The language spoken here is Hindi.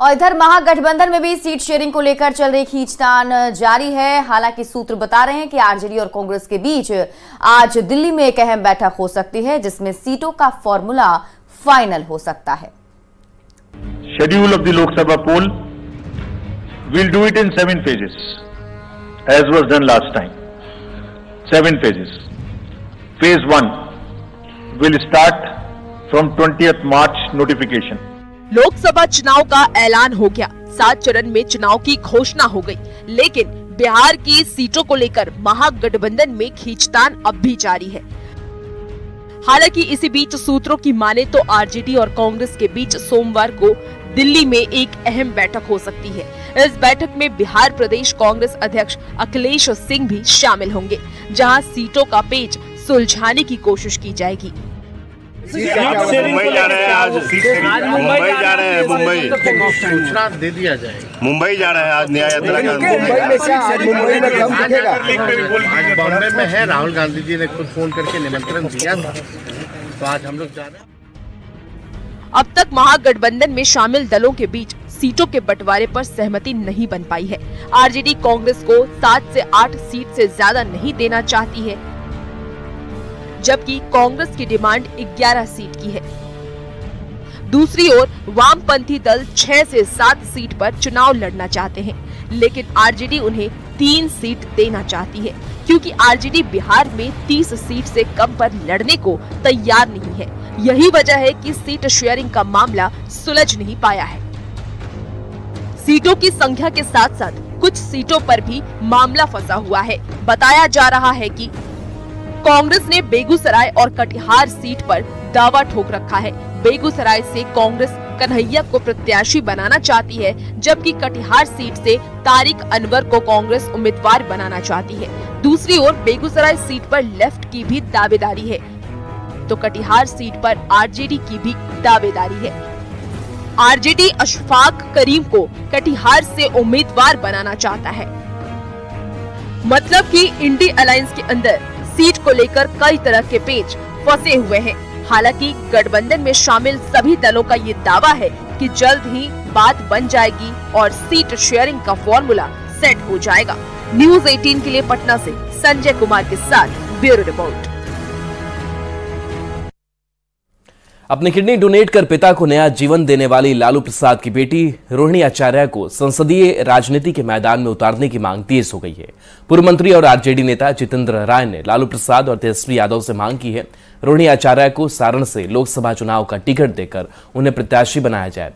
और इधर महागठबंधन में भी सीट शेयरिंग को लेकर चल रही खींचतान जारी है। हालाँकि सूत्र बता रहे हैं कि आरजेडी और कांग्रेस के बीच आज दिल्ली में एक अहम बैठक हो सकती है, जिसमें सीटों का फॉर्मूला फाइनल हो सकता है। Schedule of the Lok Sabha poll will do it in seven phases as was done last time seven phases phase one will start from twenty March notification Lok Sabha चुनाव का ऐलान हो गया। सात चरण में चुनाव की घोषणा हो गई, लेकिन बिहार की सीटों को लेकर महागठबंधन में खींचतान अब भी जारी है। हालाँकि इसी बीच सूत्रों की माने तो आरजेडी और कांग्रेस के बीच सोमवार को दिल्ली में एक अहम बैठक हो सकती है। इस बैठक में बिहार प्रदेश कांग्रेस अध्यक्ष अखिलेश सिंह भी शामिल होंगे जहाँ सीटों का पेच सुलझाने की कोशिश की जाएगी। मुंबई जा रहे हैं आज मुंबई जा रहे हैं मुंबई। सूचना दे दिया जाए। मुंबई जा रहे हैं आज न्याय यात्रा का मुंबई में दिखेगा? आज बॉम्बे में है राहुल गांधी जी ने खुद फ़ोन करके निमंत्रण दिया था। तो आज हम लोग जा रहे हैं। अब तक महागठबंधन में शामिल दलों के बीच सीटों के बंटवारे पर सहमति नहीं बन पाई है। आरजेडी कांग्रेस को सात से आठ सीट से ज़्यादा नहीं देना चाहती है। जबकि कांग्रेस की डिमांड 11 सीट की है। दूसरी ओर, वामपंथी दल 6 से 7 सीट पर चुनाव लड़ना चाहते हैं, लेकिन आरजेडी उन्हें तीन सीट देना चाहती है, क्योंकि आरजेडी बिहार में 30 सीट से कम पर लड़ने को तैयार नहीं है। यही वजह है कि सीट शेयरिंग का मामला सुलझ नहीं पाया है। सीटों की संख्या के साथ साथ कुछ सीटों पर भी मामला फंसा हुआ है। बताया जा रहा है कि कांग्रेस ने बेगूसराय और कटिहार सीट पर दावा ठोक रखा है। बेगूसराय से कांग्रेस कन्हैया को प्रत्याशी बनाना चाहती है, जबकि कटिहार सीट से तारिक अनवर को कांग्रेस उम्मीदवार बनाना चाहती है। दूसरी ओर, बेगूसराय सीट पर लेफ़्ट की भी दावेदारी है। तो कटिहार सीट पर आरजेडी की भी दावेदारी है। आरजेडी अशफाक करीम को कटिहार से उम्मीदवार बनाना चाहता है। मतलब कि इंडी अलायंस के अंदर सीट को लेकर कई तरह के पेच फंसे हुए हैं। हालाँकि गठबंधन में शामिल सभी दलों का ये दावा है कि जल्द ही बात बन जाएगी और सीट शेयरिंग का फॉर्मूला सेट हो जाएगा। न्यूज़ 18 के लिए पटना से संजय कुमार के साथ ब्यूरो रिपोर्ट। अपनी किडनी डोनेट कर पिता को नया जीवन देने वाली लालू प्रसाद की बेटी रोहिणी आचार्य को संसदीय राजनीति के मैदान में उतारने की मांग तेज हो गई है। पूर्व मंत्री और आरजेडी नेता जितेंद्र राय ने लालू प्रसाद और तेजस्वी यादव से मांग की है। रोहिणी आचार्य को सारण से लोकसभा चुनाव का टिकट देकर उन्हें प्रत्याशी बनाया जाए।